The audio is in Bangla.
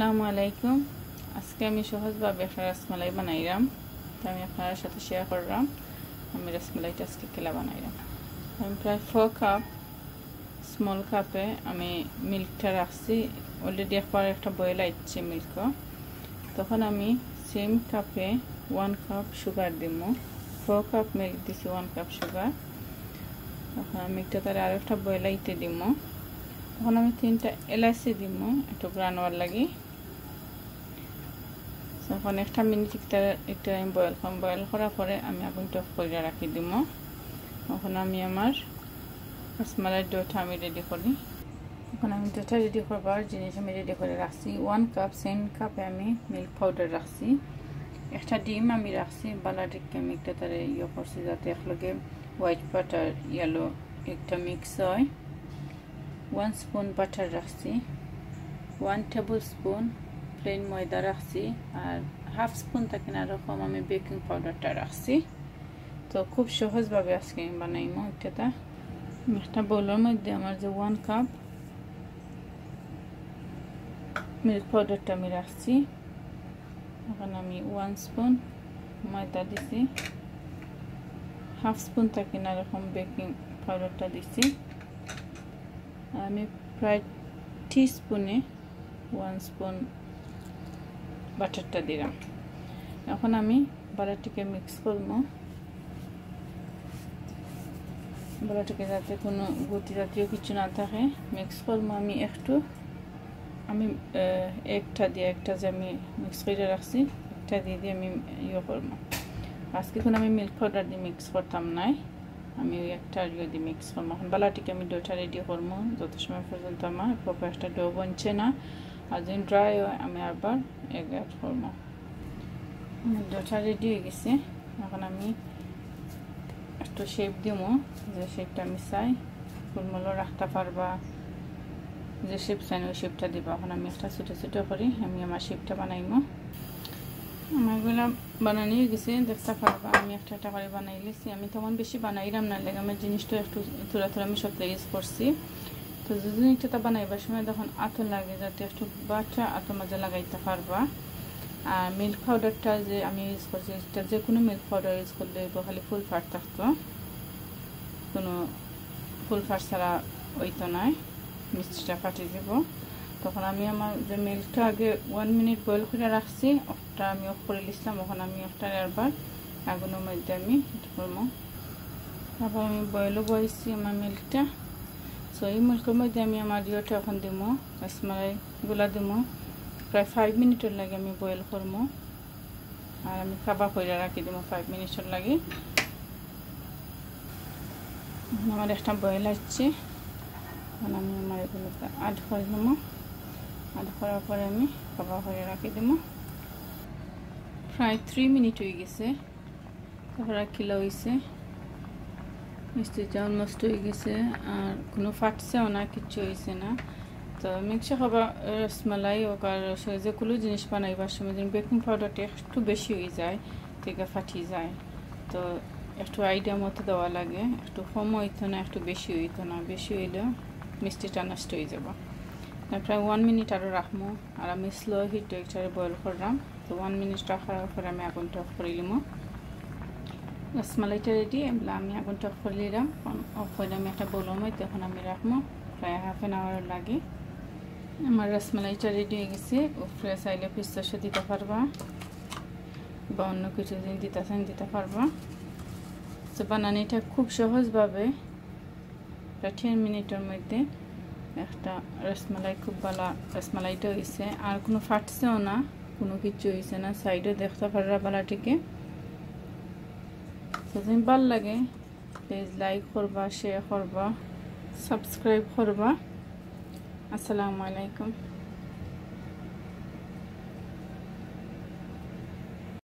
আসসালামু আলাইকুম। আজকে আমি সহজভাবে একটা রসমালাই বানাইলাম। তো আমি আপনার সাথে শেয়ার করলাম। আমি রসমালাইটা আজকে কেলা বানাইলাম। আমি প্রায় ফোর কাপ স্মল কাপে আমি মিল্কটা রাখছি। অলরেডি একবার একটা বয়েল আইচ্ছে মিল্ক তখন আমি সেম কাপে ওয়ান কাপ সুগার দিব ফোর কাপ মিল্ক দিছি ওয়ান কাপ সুগার তখন আমি একটা তার আর একটা বয়েল আইতে দিব তখন আমি তিনটা এলাচি দিব একটু গ্রানোয়ার লাগি। তখন একটা মিনিট একটা, একটু আমি বয়েল করম বয়েল করার পরে আমি আগুনটা অফ করে রাখি দিব তখন আমি আমার রসমালাই ডোটা আমি রেডি করি। এখন আমি ডোটা রেডি করবার জিনিস আমি রেডি করে রাখছি। ওয়ান কাপ সেম কাপে আমি মিল্ক পাউডার রাখছি। একটা ডিম আমি রাখছি বালাটিকে আমি একটা তার ইয়ে করছি যাতে একলগে হোয়াইট বাটার ইয়েলো একটা মিক্স হয়। ওয়ান স্পুন বাটার রাখছি। ওয়ান টেবিল স্পুন প্লেন ময়দা রাখছি আর হাফ স্পুন থাকে না রকম আমি বেকিং পাউডারটা রাখছি তো খুব সহজভাবে আজকে আমি বানাইমো একটা একটা বোলের মধ্যে আমার যে ওয়ান কাপ মিল্ক পাউডারটা আমি রাখছি এখন আমি ওয়ান স্পুন ময়দা দিছি হাফ স্পুন থাকে না এরকম বেকিং পাউডারটা দিছি আমি প্রায় টি স্পুনে ওয়ান স্পুন বাটারটা দিলাম। এখন আমি বাটারটিকে মিক্স করব। বাটারটিকে যাতে কোনো গুটি জাতীয় কিছু না থাকে মিক্স করব আমি একটু। আমি একটা দিয়ে একটা যে আমি মিক্স করে রাখছি, একটা দিয়ে দিয়ে আমি ইয়ে করব। আজকে কোনো আমি মিল্ক পাউডার দিয়ে মিক্স করতাম নাই। আমি ওই একটা ইয়ে দিয়ে মিক্স করব। এখন বালাটিকে আমি ডোটা রেডি করব। যত সময় পর্যন্ত আমার একটা ডো বনছে না আর যদি ড্রাই হয় আমি আবার এগ অ্যাড করব। ডোটা রেডি হয়ে গেছে। এখন আমি একটু শেপ দিব, যে শেপটা আমি চাই। ফুলমূলও রাখতে পারবা। যে শেপ চাই, ওই শেপটা দিবা। এখন আমি একটা ছোটো ছোটো করি, আমি আমার শেপটা বানাইমো আমারগুলো বানানি গেছে, দেখতে পারবা। আমি একটা একটা করে বানাই লিছি। আমি তখন বেশি বানাইলাম না, লাগে আমার জিনিসটা একটু থোড়া থোড়া আমি সব ইউজ করছি। তো একটা বানাইবার সময় তখন আতো লাগে যাতে একটু বাচ্চা আতো মাঝে লাগাইতে পারবা। আর মিল্ক পাউডারটা যে আমি ইউজ করছি এটা যে কোনো মিল্ক পাউডার ইউজ করলে খালি ফুল ফাট থাকতো। কোনো ফুল ফাট ছাড়া ওইতো নয় মিষ্টিটা ফাটিয়ে দেবো তখন আমি আমার যে মিল্কটা আগে ওয়ান মিনিট বয়েল করে রাখছি, ওটা আমি অফ করে নিচ্ছিলাম ওখান আমি একটা একবার আগুনের মধ্যে আমি করব। তারপর আমি বয়েলও বয়েছি আমার মিল্কটা সো এই মিল্কের মধ্যে আমি আমার ইয়েটা এখন দিব রসমালাইগুলা দিব প্রায় ফাইভ মিনিটের লাগে আমি বয়েল করব আর আমি কাবা করে রাখি দিব ফাইভ মিনিটের লাগে। আমার একটা বয়েল আসছে এখন আমি আমার এগুলোকে আড করে দেবো আড করার পরে আমি কাবা করে রাখি দেবো প্রায় থ্রি মিনিট হয়ে গেছে। তারপর কিলো হয়েছে মিষ্টিটা অলমোস্ট হয়ে গেছে, আর কোনো ফাটছেও না, কিচ্ছু হয়েছে না। তো মিক্সা খাবার, রসমালাই হোক আর যে কোনো জিনিস বানাইবার সময় যেন বেকিং পাউডারটা একটু বেশি হয়ে যায় থেকে ফাটিয়ে যায়। তো একটু আইডিয়া মতো দেওয়া লাগে, একটু কম হইতো না, একটু বেশি হইতো না। বেশি হইলেও মিষ্টিটা নষ্ট হয়ে যাব। প্রায় ওয়ান মিনিট আরও রাখব, আর আমি স্লো হিট একটারে বয়েল করলাম। তো ওয়ান মিনিট রাখার পরে আমি আগুনটা অফ করে নিলাম রসমালাইটা রেডি আমি আগুনটা অফ করে নিলাম আমি একটা বললাম তখন আমি রাখব। প্রায় হাফ অ্যান আওয়ার লাগে। আমার রসমালাইটা রেডি হয়ে গেছে। উপরে চাইলে পিস্তাসও দিতে পারবা। বা অন্য কিছু দিন দিতে চান, দিতে পারবা। তো বানানিটা খুব সহজভাবে টেন মিনিটের মধ্যে একটা রসমালাই খুব ভালো রসমালাইটা হয়েছে আর কোনো ফাটছেও না, কোনো কিছু হয়েছে না। সাইডে দেখতে পারবা বালাটিকে। যদি ভালো লাগে প্লিজ লাইক করবা শেয়ার করবা সাবস্ক্রাইব করবা আসসালামু আলাইকুম